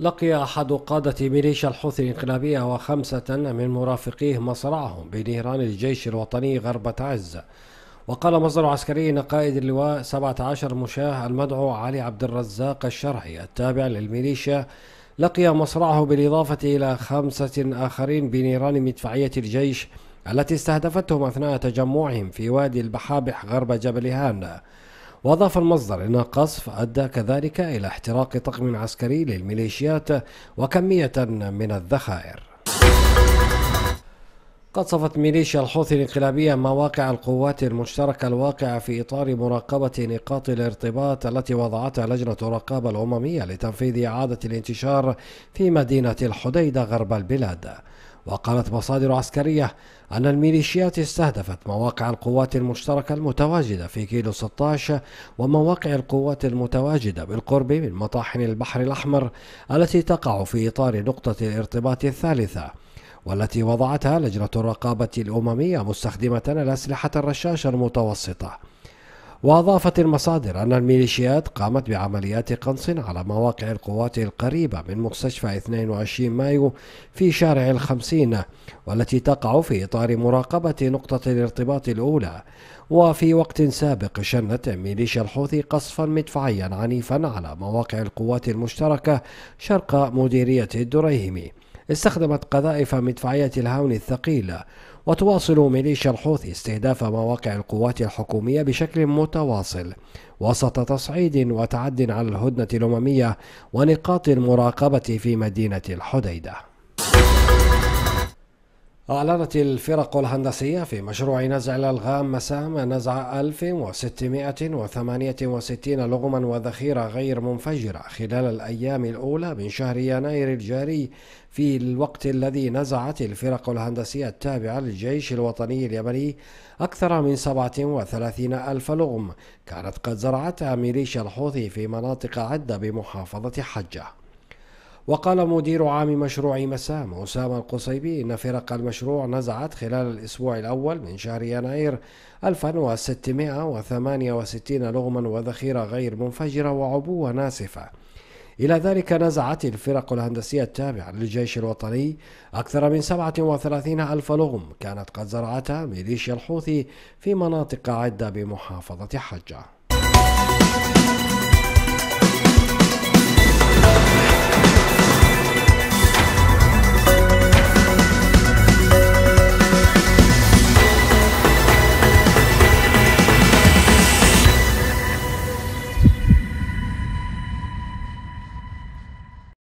لقي أحد قادة ميليشيا الحوثي الإنقلابية وخمسة من مرافقيه مصرعهم بنيران الجيش الوطني غرب تعز. وقال مصدر عسكري أن قائد اللواء 17 مشاه المدعو علي عبد الرزاق الشرعي التابع للميليشيا لقي مصرعه بالإضافة إلى خمسة آخرين بنيران مدفعية الجيش التي استهدفتهم أثناء تجمعهم في وادي البحابح غرب جبل هان. وأضاف المصدر أن القصف أدى كذلك إلى احتراق طقم عسكري للميليشيات وكمية من الذخائر. قصفت ميليشيا الحوثي الانقلابية مواقع القوات المشتركة الواقعة في إطار مراقبة نقاط الارتباط التي وضعتها لجنة الرقابة الأممية لتنفيذ إعادة الانتشار في مدينة الحديدة غرب البلاد. وقالت مصادر عسكرية أن الميليشيات استهدفت مواقع القوات المشتركة المتواجدة في كيلو 16 ومواقع القوات المتواجدة بالقرب من مطاحن البحر الأحمر التي تقع في إطار نقطة الارتباط الثالثة والتي وضعتها لجنة الرقابة الأممية مستخدمة الأسلحة الرشاشة المتوسطة. وأضافت المصادر أن الميليشيات قامت بعمليات قنص على مواقع القوات القريبة من مستشفى 22 مايو في شارع الخمسين والتي تقع في إطار مراقبة نقطة الارتباط الأولى. وفي وقت سابق شنت ميليشيا الحوثي قصفا مدفعيا عنيفا على مواقع القوات المشتركة شرق مديرية الدريهمي. استخدمت قذائف مدفعية الهاون الثقيلة وتواصل ميليشيا الحوثي استهداف مواقع القوات الحكومية بشكل متواصل وسط تصعيد وتعد على الهدنة الأممية ونقاط المراقبة في مدينة الحديدة. أعلنت الفرق الهندسية في مشروع نزع الألغام مسام نزع 1668 لغما وذخيرة غير منفجرة خلال الأيام الأولى من شهر يناير الجاري في الوقت الذي نزعت الفرق الهندسية التابعة للجيش الوطني اليمني أكثر من 37 ألف لغم. كانت قد زرعتها ميليشيا الحوثي في مناطق عدة بمحافظة حجة. وقال مدير عام مشروع مسام أسامة القصيبي إن فرق المشروع نزعت خلال الأسبوع الأول من شهر يناير 1668 لغما وذخيرة غير منفجرة وعبوة ناسفة. إلى ذلك نزعت الفرق الهندسية التابعة للجيش الوطني أكثر من 37 ألف لغم كانت قد زرعتها ميليشيا الحوثي في مناطق عدة بمحافظة حجة.